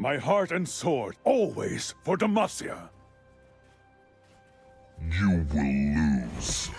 My heart and sword, always for Demacia. You will lose.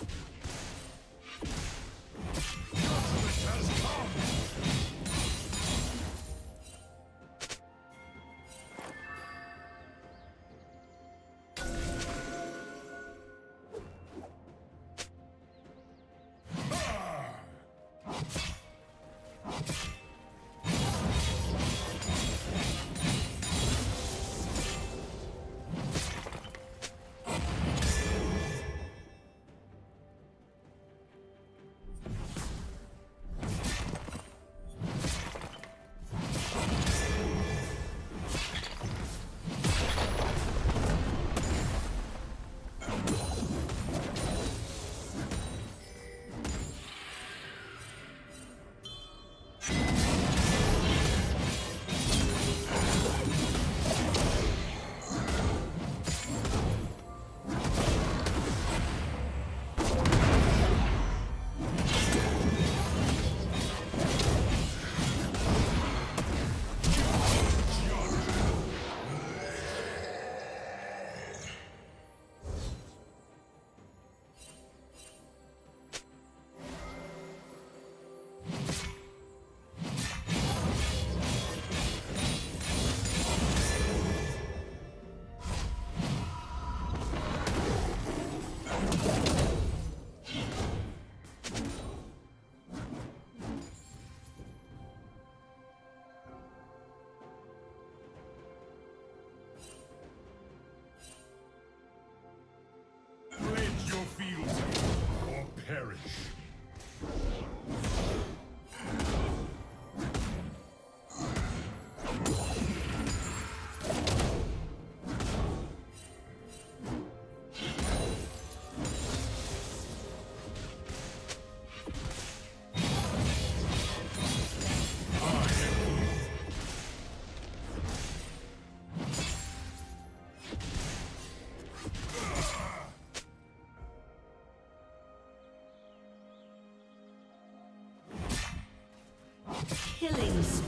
you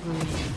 for me.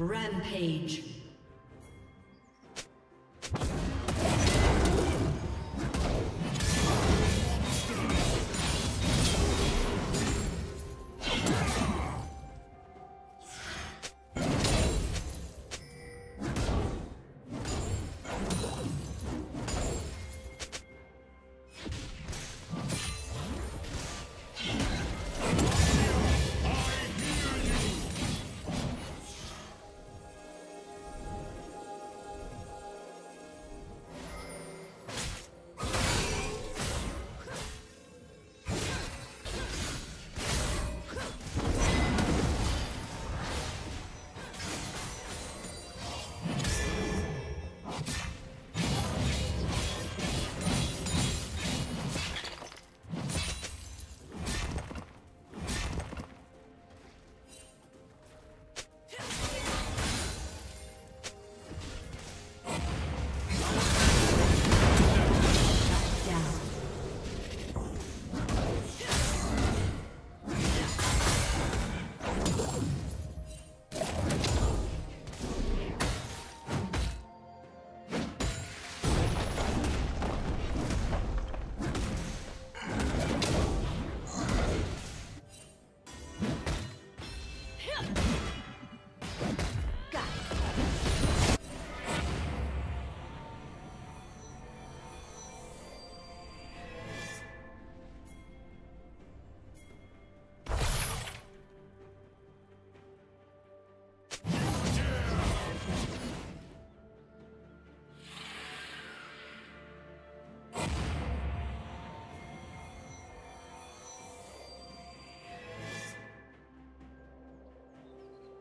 Rampage.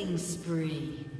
Killing spree.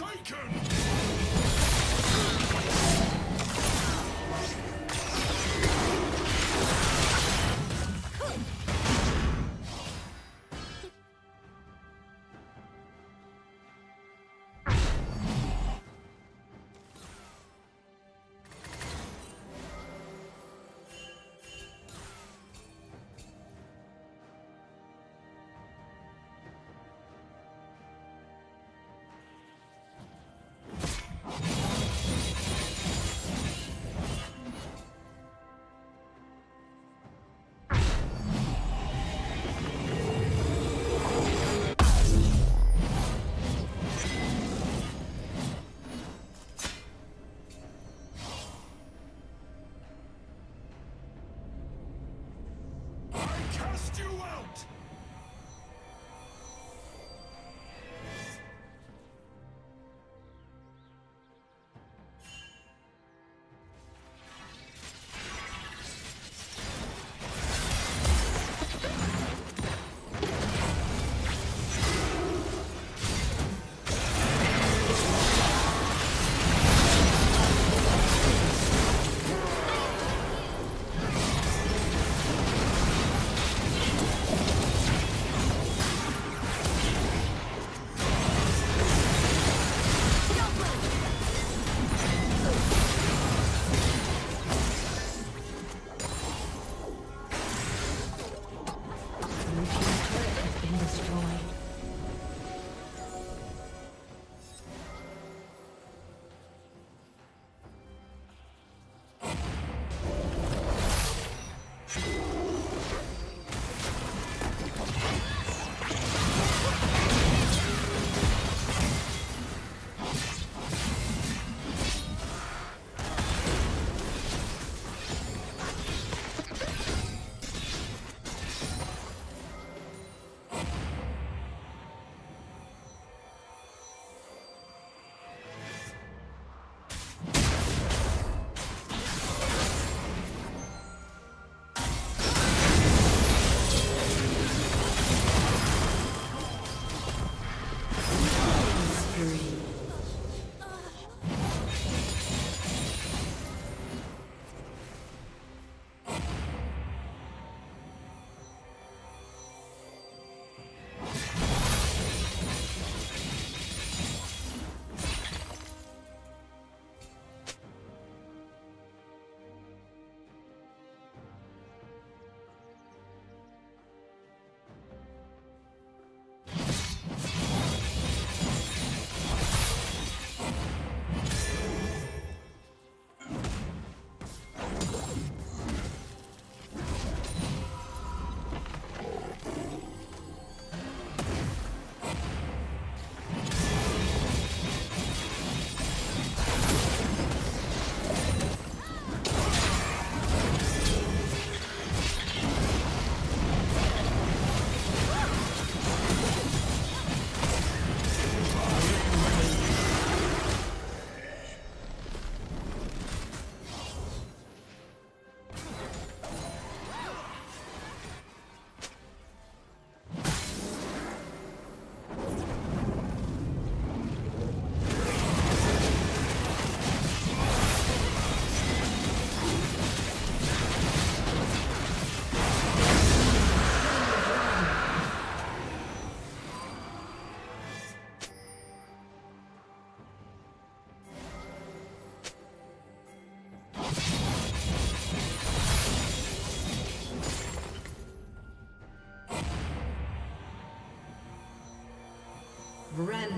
Forsaken!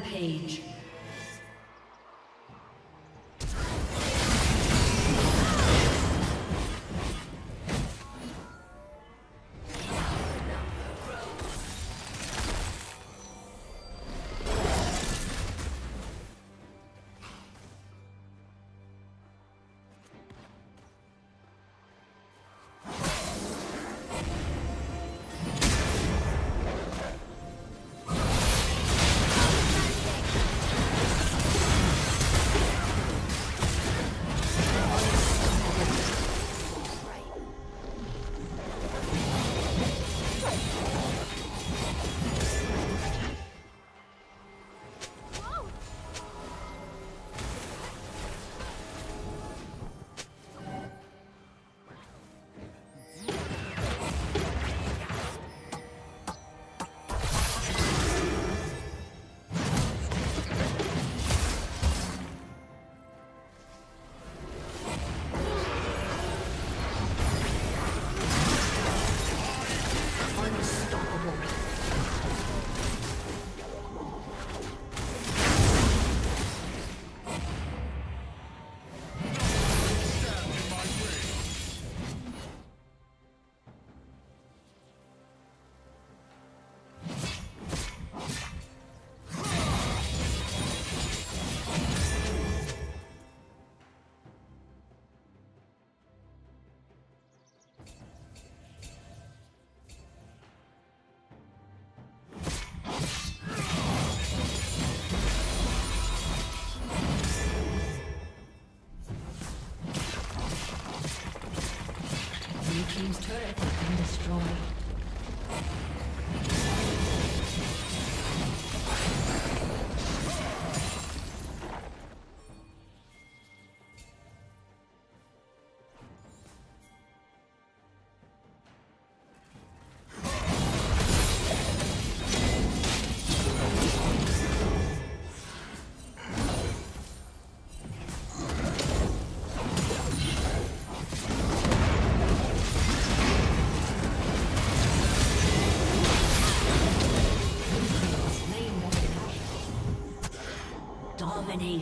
Rampage.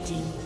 Dominating.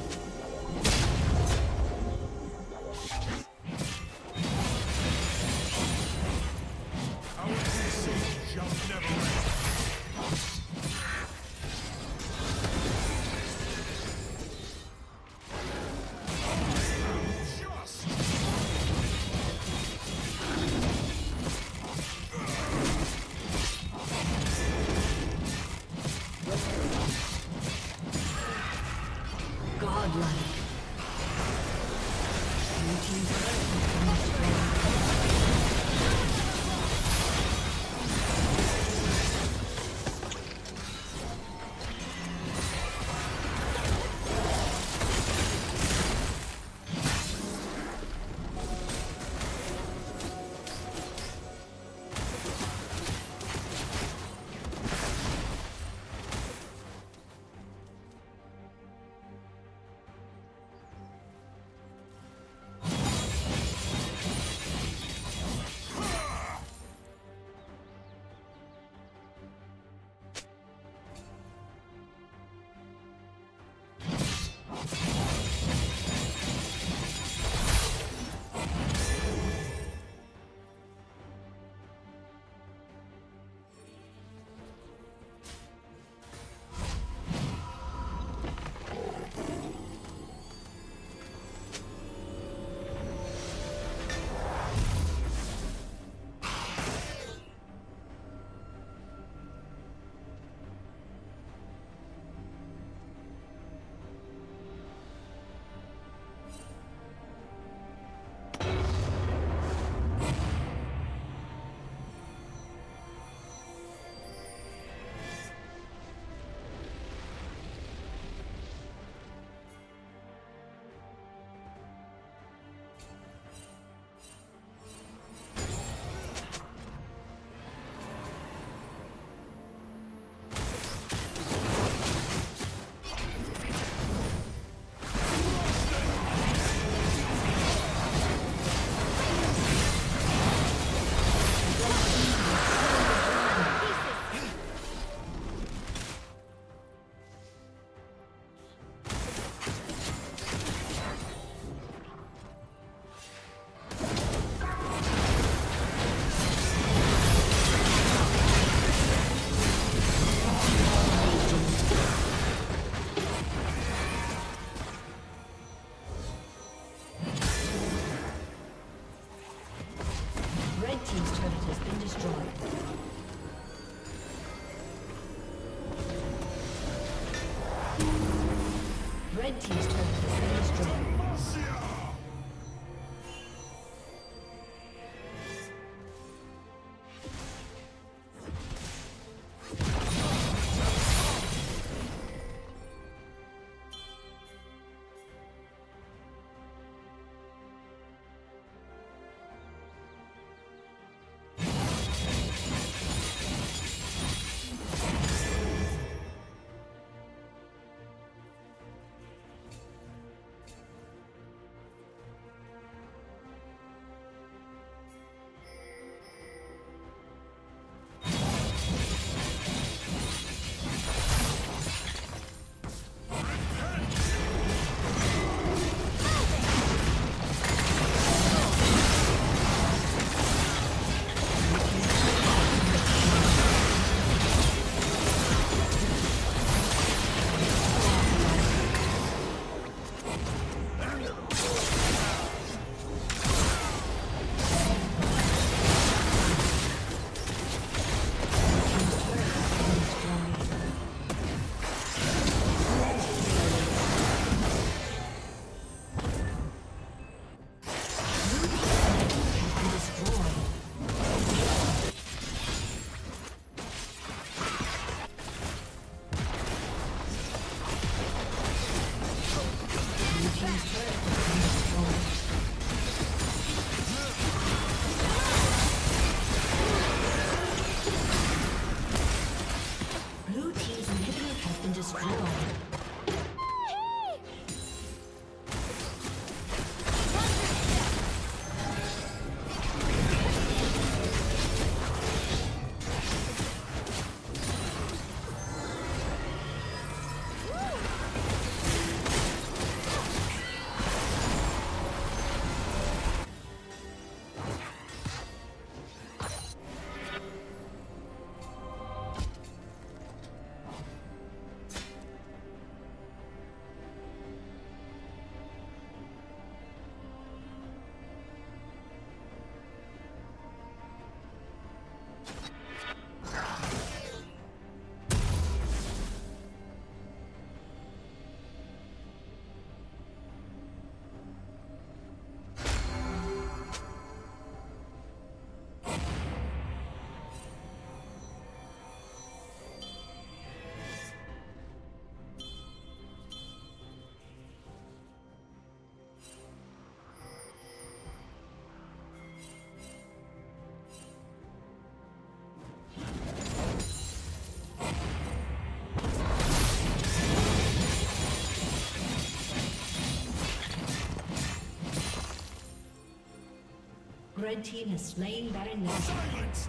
Red team has slain Baron. Silence,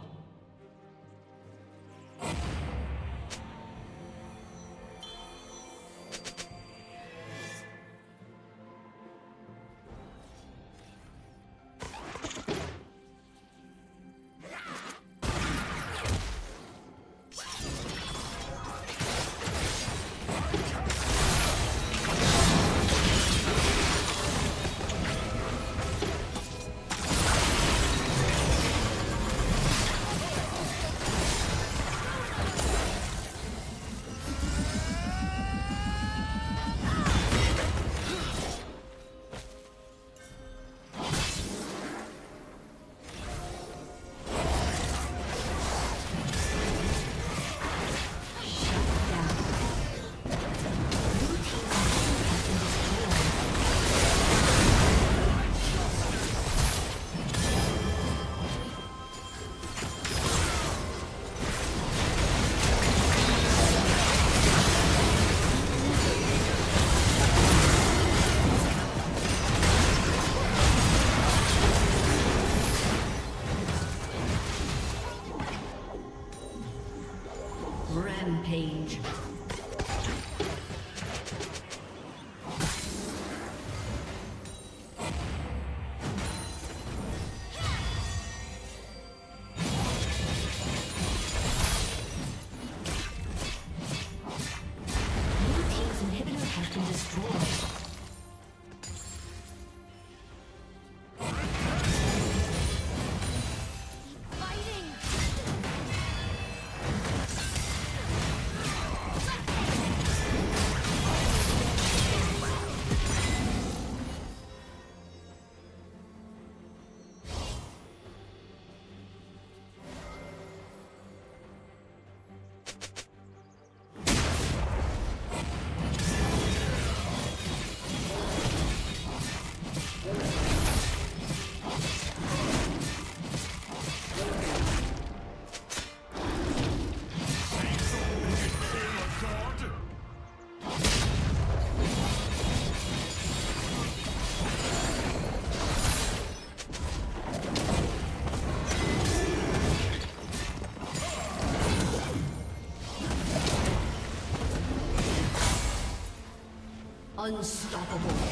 Unstoppable.